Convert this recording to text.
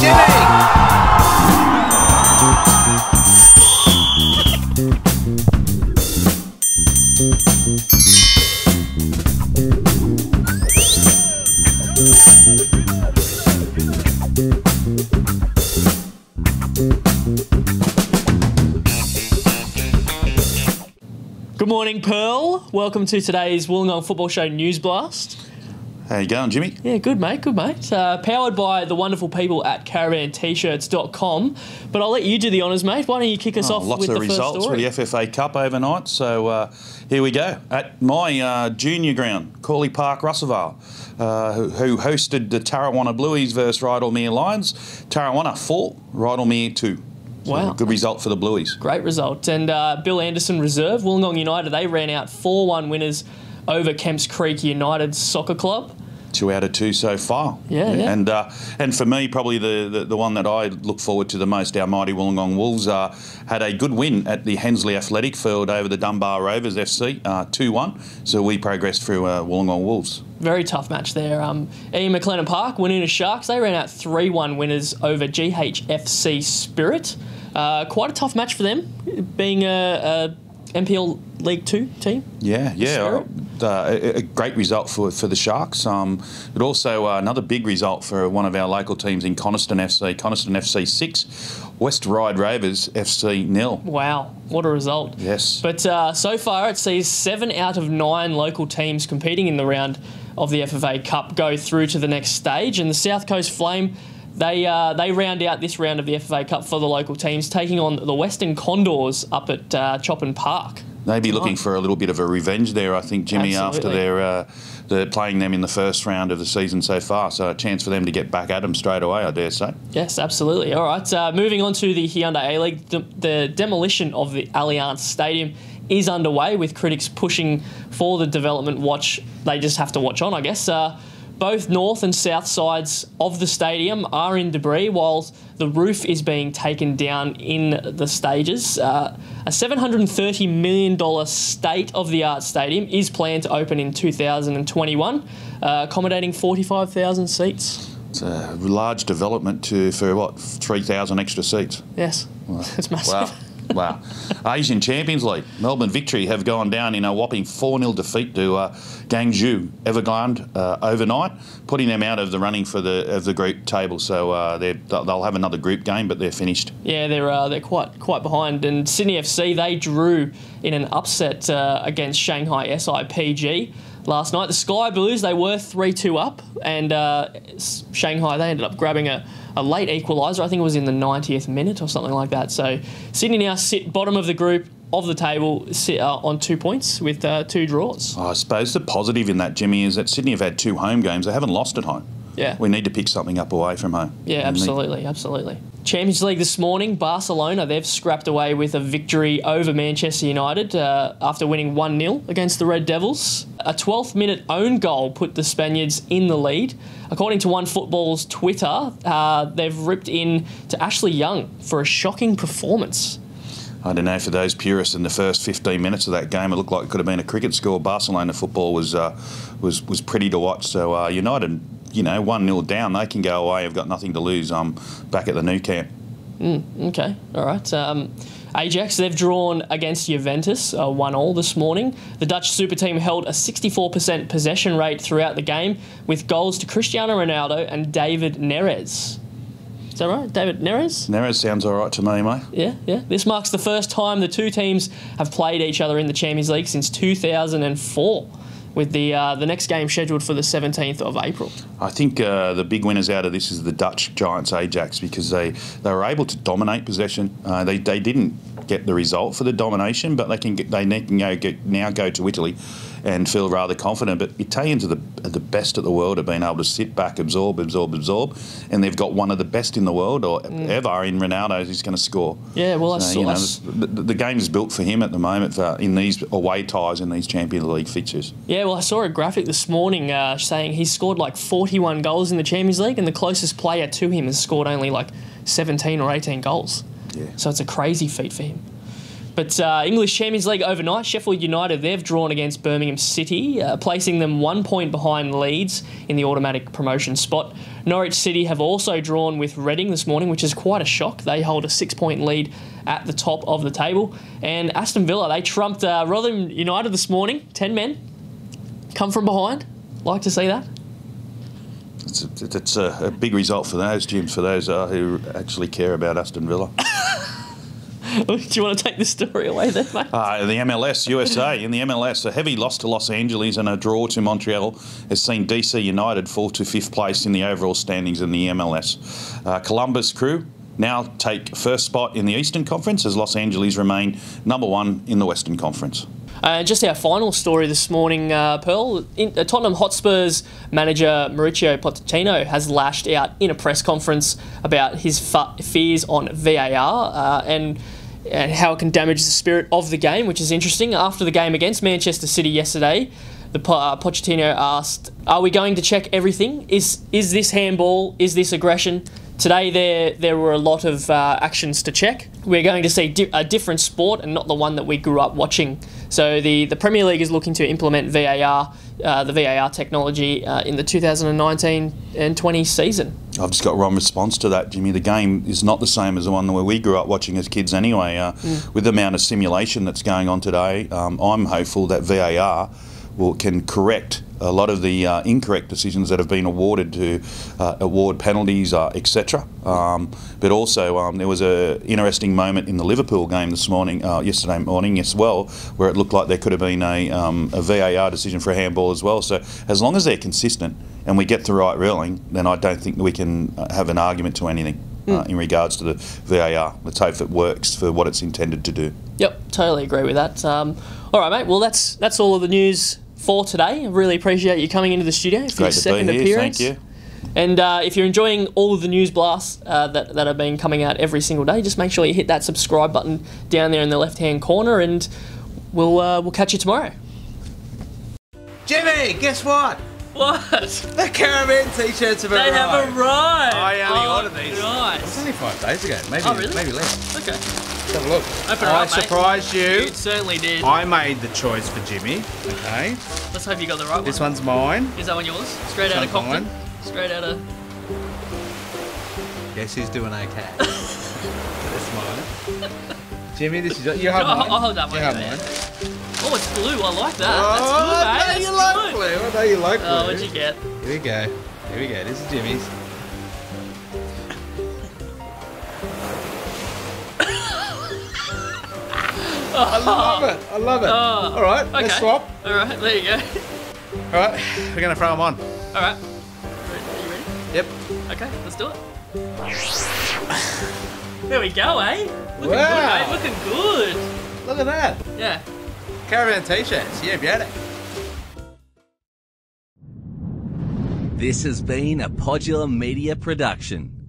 Good morning, Pearl. Welcome to today's Wollongong Football Show News Blast. How you going, Jimmy? Yeah, good mate, good mate. Uh, powered by the wonderful people at caravant-shirts.com. But I'll let you do the honours, mate. Why don't you kick us Oh, off lots with of the first results for story? the FFA Cup overnight. So uh, here we go at my uh, junior ground, Corley Park, Russellvale, uh, who, who hosted the Tarrawanna Blueys versus Rydalmere Lions. Tarrawanna four, Rydalmere two. So Wow. good result for the Blueys. Great result. And uh, Bill Anderson Reserve, Wollongong United, they ran out 4-1 winners over Kemps Creek United Soccer Club. Two out of two so far. Yeah, yeah. And uh, and for me, probably the, the, the one that I look forward to the most, our mighty Wollongong Wolves uh, had a good win at the Hensley Athletic Field over the Dunbar Rovers FC, uh, 2-1. So we progressed through uh, Wollongong Wolves. Very tough match there. Um, Ian McLennan Park, Woonona Sharks, they ran out 3-1 winners over GHFC Spirit. Uh, quite a tough match for them, being a, a NPL League Two team. Yeah, yeah, uh, a, a great result for, for the Sharks. Um, but also uh, another big result for one of our local teams in Coniston FC. Coniston FC six, West Ryde Rovers FC nil. Wow, what a result! Yes. But uh, so far, it sees seven out of nine local teams competing in the round of the FFA Cup go through to the next stage, and the South Coast Flame. They, uh, they round out this round of the FFA Cup for the local teams, taking on the Western Condors up at uh, Choppin Park. be looking for a little bit of a revenge there, I think, Jimmy, after Absolutely. their uh, the playing them in the first round of the season so far. So a chance for them to get back at them straight away, I dare say. Yes, absolutely. All right, uh, moving on to the Hyundai A League. The, the demolition of the Allianz Stadium is underway, with critics pushing for the development watch. They just have to watch on, I guess. Uh, both north and south sides of the stadium are in debris, while the roof is being taken down in the stages. Uh, a $730 million state of the art stadium is planned to open in 2021, uh, accommodating 45,000 seats. It's a large development to for what three thousand extra seats. Yes, it's massive. Wow. Wow. Asian Champions League. Melbourne Victory have gone down in a whopping 4 0 defeat to uh, Guangzhou Evergrande uh, overnight, putting them out of the running for the of the group table. So uh, they'll have another group game, but they're finished. Yeah, they're uh, they're quite quite behind. And Sydney FC they drew in an upset uh, against Shanghai SIPG last night. The Sky Blues they were three two up, and uh, Shanghai they ended up grabbing a, a late equaliser. I think it was in the 90th minute or something like that. So Sydney now sit bottom of the group of the table, sit uh, on two points with uh, two draws. I suppose the positive in that, Jimmy, is that Sydney have had two home games. They haven't lost at home. Yeah. We need to pick something up away from home. Yeah, We need- absolutely, absolutely. Champions League this morning, Barcelona, they've scrapped away with a victory over Manchester United uh, after winning 1 0 against the Red Devils. A 12th minute own goal put the Spaniards in the lead. According to One Football's Twitter, uh, they've ripped in to Ashley Young for a shocking performance. I don't know, for those purists in the first 15 minutes of that game, it looked like it could have been a cricket score. Barcelona football was uh, was was pretty to watch. So uh, United, you know, 1 0 down, they can go away. I've got nothing to lose I'm back at the Nou Camp. Okay, all right. Um, Ajax, they've drawn against Juventus, uh, 1 all this morning. The Dutch super team held a 64% possession rate throughout the game with goals to Cristiano Ronaldo and David Neres. Is that right? David Neres? Neres sounds all right to me, mate. Yeah, yeah. This marks the first time the two teams have played each other in the Champions League since 2004, with the, uh, the next game scheduled for the 17th of April. I think uh, the big winners out of this is the Dutch Giants Ajax because they, they were able to dominate possession. Uh, they, they didn't get the result for the domination, but they can get, they ne- can get, now go to Italy and feel rather confident. But Italians are the, are the best at the world at being able to sit back, absorb, absorb, absorb, and they've got one of the best in the world or ever in Ronaldo who's going to score. Yeah, well, I saw you know, the, the, the game is built for him at the moment for, in these away ties in these Champions League fixtures. Yeah, well, I saw a graphic this morning uh, saying he scored like 41 goals in the Champions League, and the closest player to him has scored only like 17 or 18 goals. Yeah. So it's a crazy feat for him. But uh, English Champions League overnight, Sheffield United, they've drawn against Birmingham City, uh, placing them one point behind Leeds in the automatic promotion spot. Norwich City have also drawn with Reading this morning, which is quite a shock. They hold a six point lead at the top of the table. And Aston Villa, they trumped uh, Rotherham United this morning, 10 men. Come from behind. Like to see that. It's a, it's a, a big result for those, Jim, for those uh, who actually care about Aston Villa. Do you want to take the story away then, mate? Uh, the MLS USA in the MLS, a heavy loss to Los Angeles and a draw to Montreal has seen DC United fall to fifth place in the overall standings in the MLS. Uh, Columbus Crew now take first spot in the Eastern Conference as Los Angeles remain number one in the Western Conference. Uh, just our final story this morning, uh, Pearl. In, uh, Tottenham Hotspur's manager Mauricio Pochettino has lashed out in a press conference about his fears on VAR uh, and and how it can damage the spirit of the game, which is interesting. After the game against Manchester City yesterday, the uh, Pochettino asked, "Are we going to check everything? Is is this handball? Is this aggression?" Today there there were a lot of uh, actions to check. We're going to see di- a different sport and not the one that we grew up watching. So the, the Premier League is looking to implement VAR, uh, the VAR technology uh, in the 2019 and 20 season. I've just got one response to that, Jimmy. The game is not the same as the one where we grew up watching as kids anyway. Uh, mm. With the amount of simulation that's going on today, um, I'm hopeful that VAR will, can correct a lot of the uh, incorrect decisions that have been awarded to uh, award penalties, uh, etc. Um, but also, um, there was an interesting moment in the Liverpool game this morning, uh, yesterday morning as well, where it looked like there could have been a, um, a VAR decision for a handball as well. So, as long as they're consistent and we get the right ruling, then I don't think we can uh, have an argument to anything. Uh, in regards to the VAR, let's hope it works for what it's intended to do. Yep, totally agree with that. Um, all right, mate. Well, that's that's all of the news for today. I really appreciate you coming into the studio for Great your second here. appearance. Thank you. And uh, if you're enjoying all of the news blasts uh, that, that have been coming out every single day, just make sure you hit that subscribe button down there in the left hand corner, and we'll uh, we'll catch you tomorrow. Jimmy, guess what? What? The caravan t-shirts have They have arrived. Five days ago. Maybe, Oh, really? maybe less. Okay. Let's have a look. Open I up, mate. surprised you. You certainly did. I made the choice for Jimmy. Okay. Let's hope you got the right one. This one's mine. Is that one yours? Straight out of This Compton. mine. Straight out of. Guess who's doing okay? That's mine. Jimmy, this is your, you have I'll- mine. I'll hold that one, You have mine. Oh, it's blue. I like that. Oh, That's good, I mate. know you like good. blue. I know you like blue. Oh, what'd you get? Here we go. Here we go. This is Jimmy's. I love it. I love it. Oh, All right, okay. let's swap. All right, there you go. All right, we're gonna throw them on. All right. Are you ready? Yep. Okay, let's do it. There we go, eh? Looking Wow. good, mate. Looking good. Look at that. Yeah. Caravan t-shirts. Yeah, beauty. This has been a Podular Media production.